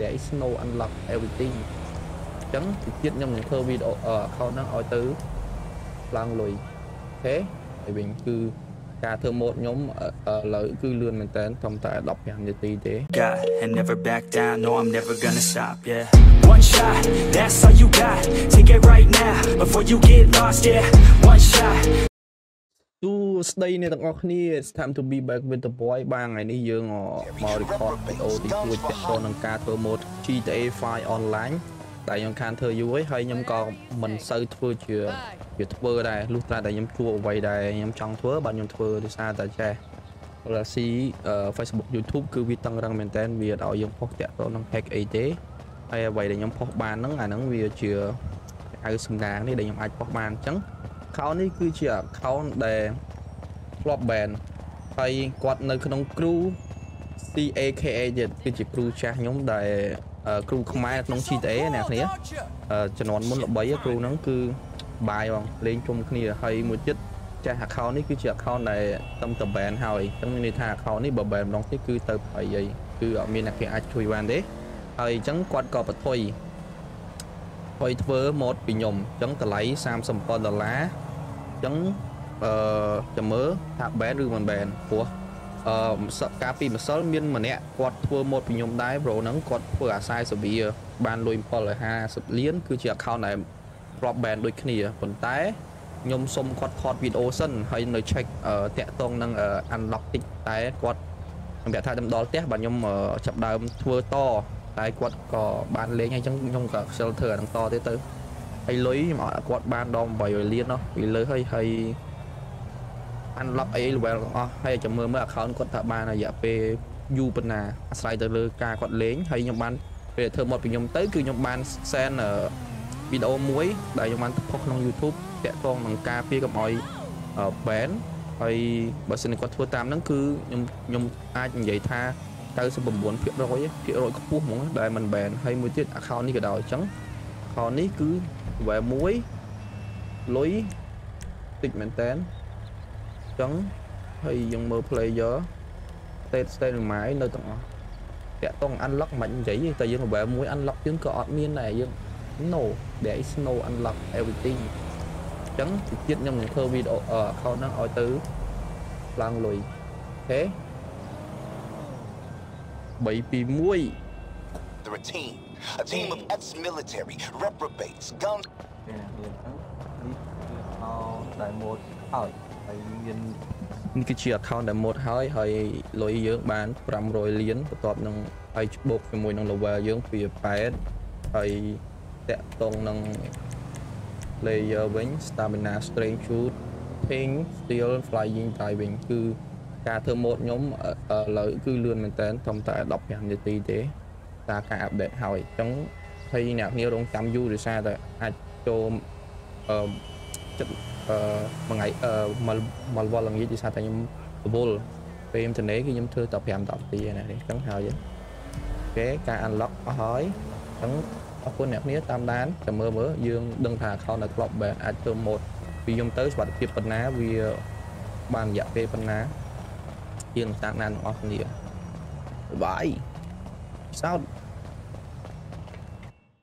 there is no unlock everything អញ្ចឹងទៀតខ្ញុំនឹងធ្វើវីដេអូ account ហ្នឹងឲ្យទៅឡើងលុយអូខេហើយវិញគឺការធ្វើម៉ូតខ្ញុំឥឡូវគឺលឿនមែនតើត្រឹមតែ15នាទីទេ got and never back down. No, I'm never gonna stop. Yeah. One shot, that's all you got. Take it right now before you get lost. Yeah. One shot. ទូស្ដីអ្នកទាំងអស់គ្នា it's time to be back with the boy បាទថ្ងៃនេះយើងមក record វីដេអូទីទួចទាក់ទងនឹងការធ្វើ mode GTA 5 online ដែលខ្ញុំខានធ្វើយូរហើយហើយខ្ញុំក៏មិនសូវធ្វើជាជាធ្វើដែរលុះត្រាតែខ្ញុំធ្វើអ្វីដែលខ្ញុំចង់ធ្វើបាទខ្ញុំធ្វើដោយសារតែចេះរស៊ី Facebook YouTube គឺវាតឹងរឹងមែនតើវាឲ្យយើងផុសតាក់ទងនឹង hack អីទេហើយអ្វីដែលខ្ញុំផុសបានហ្នឹងអាហ្នឹងវាជាហៅសំដាងនេះដែលខ្ញុំអាចផុសបានអញ្ចឹង account នេះគឺជា account ដែលធ្លាប់ ban ហើយគាត់នៅក្នុងគ្រូ CAKA ទៀតគឺជាគ្រូចាស់ខ្ញុំដែលគ្រូខ្មែរក្នុង GTA អ្នកគ្នាជំនាន់មុនល្បីគ្រូហ្នឹងគឺបាយបងលេងជុំគ្នាហើយមួយទៀតចាស់ account នេះគឺជា account ដែលតំត ban ហើយអញ្ចឹងមានន័យថា account នេះបើ ban ម្ដងទៀតគឺទៅប្រៃអីគឺអត់មានអ្នកគេអាចជួយបានទេហើយអញ្ចឹងគាត់ក៏បន្ថយហើយធ្វើម៉ូតពីខ្ញុំអញ្ចឹងតម្លៃ37ដុល្លារអញ្ចឹងអឺចាំមើលថា ban ឬមិន ban ព្រោះអឺការពីម្សិលមានម្នាក់គាត់ធ្វើម៉ូតពីខ្ញុំដែរប្រូហ្នឹងគាត់ធ្វើអាសាយសាវីបានលុយ750លានគឺជា account ដែលធ្លាប់ ban ដូចគ្នាប៉ុន្តែខ្ញុំសុំគាត់ថតវីដេអូសិនហើយនៅ check តាក់ទងនឹង unlock តិចតែគាត់ខ្ញុំប្រាប់ថាខ្ញុំដល់ផ្ទះបាទខ្ញុំចាប់ដើមធ្វើតតែគាត់ក៏បានលេងហើយអញ្ចឹងខ្ញុំក៏ខ្ជិលធ្វើអានឹងតទៀតទៅ ហើយលុយខ្ញុំអត់គាត់បានដល់800លាននោះពីលើហើយហើយ unlock អី level ទាំងអស់ហើយចាំមើលមើល account គាត់ថាបានរយៈពេលយូរប៉ុណ្ណាអាស្រ័យទៅលើការគាត់លេងហើយខ្ញុំបានពេលធ្វើមកពីខ្ញុំទៅគឺខ្ញុំបាន send វីដេអូមួយដែលខ្ញុំបានផុសក្នុង YouTube តាក់ទងនឹងការពារកុំឲ្យ ban ហើយបើសិនគាត់ធ្វើតាមហ្នឹងគឺខ្ញុំខ្ញុំអាចនិយាយថា99%ភាគរយភាគរយខ្ពស់ហ្មងដែលមិន ban ហើយមួយទៀត account នេះក៏ដោយអញ្ចឹង account នេះគឺ level 1លុយតិចមែនតើចឹងហើយយើងមើល player state state នឹងម៉ាយនៅទាំងអស់តាក់តង unlock មិននិយាយទេតែយើង level 1 unlock យើងក៏អត់មានដែរយើង no there is no unlock everything ចឹងទៀតខ្ញុំនឹងធ្វើវីដេអូ account ហ្នឹងឲ្យទៅឡើងលុយអូខេ3 2 1 They're a team. A team of ex-military, reprobates, guns. នេះនេះនេះមក diamond ហើយហើយមាននេះគឺជា account ដែល mod ហើយហើយលុយយើងបាន500លានបន្ទាប់នឹងហើយបូកជាមួយនឹង level យើងពី8ហើយតាក់ទងនឹង player វិញ stamina strength shoot ping steel flying តែវិញគឺការធ្វើ mode ខ្ញុំឥឡូវគឺលឿនមែនតើត្រឹមតែ15នាទីទេ តាមការអាប់ដេតហើយអញ្ចឹងហើយអ្នកគ្នារងចាំយូរដោយសារតែអាចចូលអឺចិត្តអឺមួយថ្ងៃអឺមកមកវល់ល្ងាចដោយសារតែខ្ញុំរវល់ពេលខ្ញុំទនេគឺខ្ញុំធ្វើតែ5 10នាទីហ្នឹងអញ្ចឹងហើយអូខេការ unlock អស់ហើយអញ្ចឹងអរគុណអ្នកគ្នាតាមដានតែមើលមើលយើងដឹងថា account នៅ club band អាចធ្វើ mode ពីខ្ញុំទៅសុខភាពប៉ុណ្ណាវាបានរយៈពេលប៉ុណ្ណាយើងតាមដានទាំងអស់គ្នាបាយ Peace out